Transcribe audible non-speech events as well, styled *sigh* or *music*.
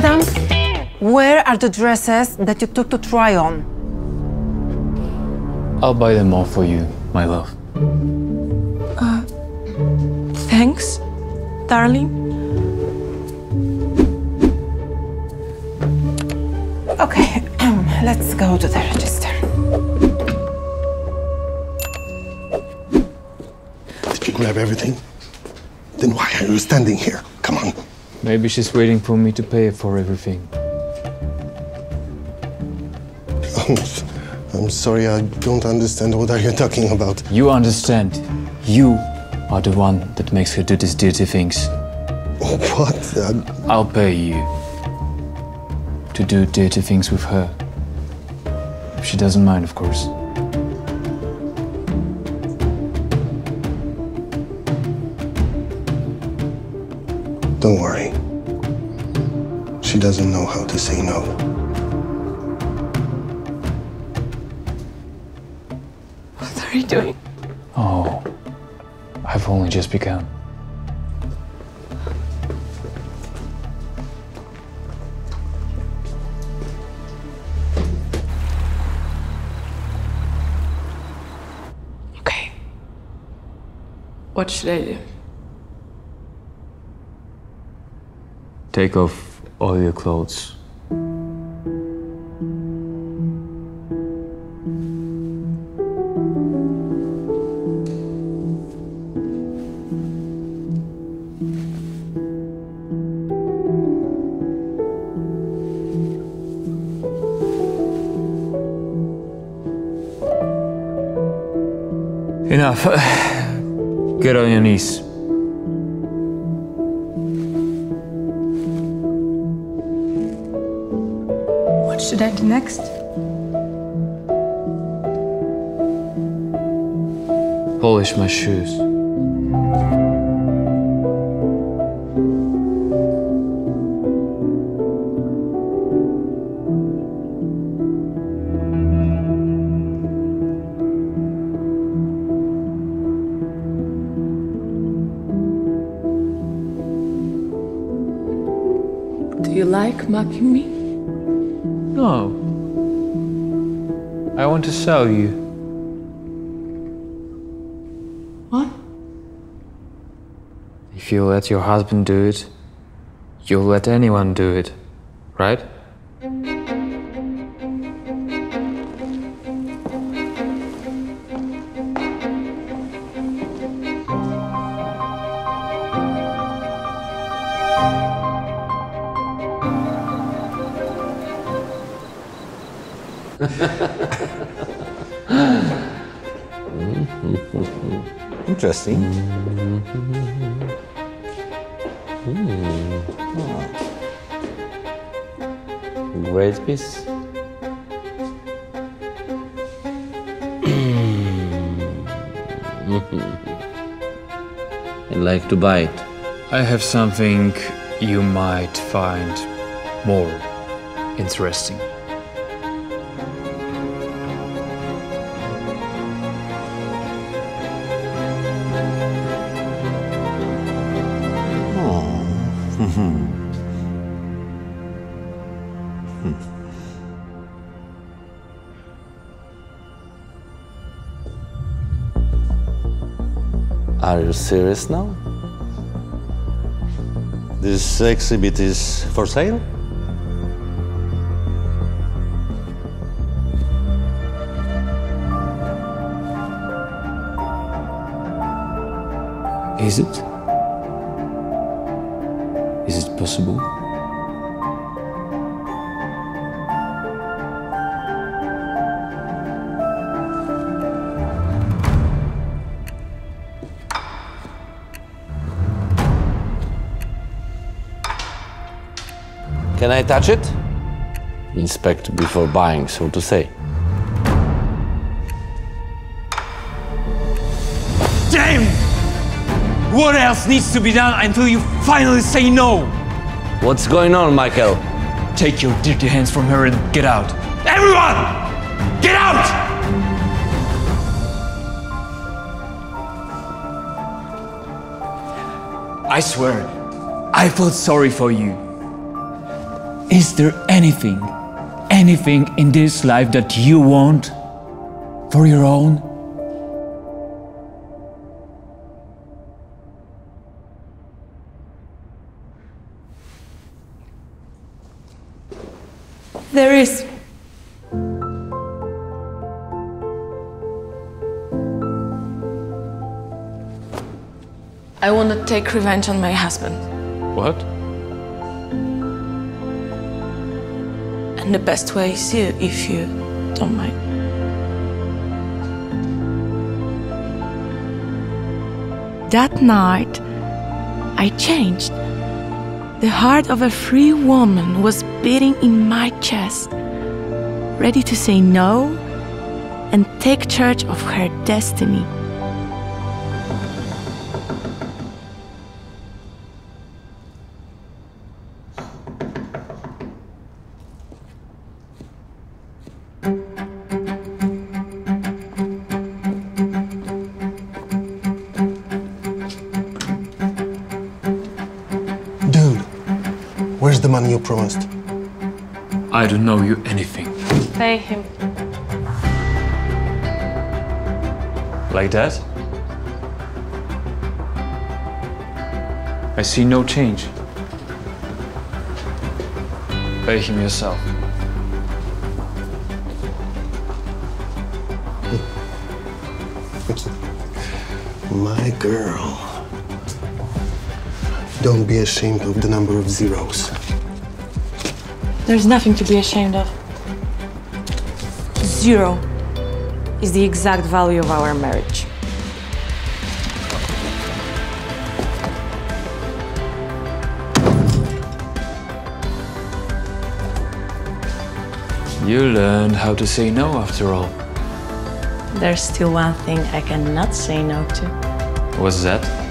Madam, where are the dresses that you took to try on? I'll buy them all for you, my love. Uh, thanks, darling. Okay, *clears throat* let's go to the register. Did you grab everything? Then why are you standing here? Come on. Maybe she's waiting for me to pay for everything. I'm, I'm sorry, I don't understand. What are you talking about? You understand. You are the one that makes her do these dirty things. What? Uh, I'll pay you to do dirty things with her. If she doesn't mind, of course. Don't worry. She doesn't know how to say no. What are you doing? Oh, I've only just begun. Okay. What should I do? Take off all your clothes. Enough. *sighs* Get on your knees. Should I do next? Polish my shoes. Do you like mocking me? No. I want to sell you. What? If you let your husband do it, you'll let anyone do it, right? Interesting. Hmm. Great piece. Hmm. I like to buy it. I have something you might find more interesting. Are you serious now? This exhibit is for sale? Is it? Is it possible? Can I touch it? Inspect before buying, so to say. Damn! What else needs to be done until you finally say no? What's going on, Michael? Take your dirty hands from her and get out. Everyone! Get out! I swear, I felt sorry for you. Is there anything, anything in this life that you want for your own? There is. I want to take revenge on my husband. What? And the best way is you, if you don't mind. That night, I changed. The heart of a free woman was beating in my chest, ready to say no and take charge of her destiny. Where's the money you promised? I don't know you anything. Pay him. Like that? I see no change. Pay him yourself. My girl. Don't be ashamed of the number of zeros. There's nothing to be ashamed of. Zero is the exact value of our marriage. You learned how to say no after all. There's still one thing I cannot say no to. What's that?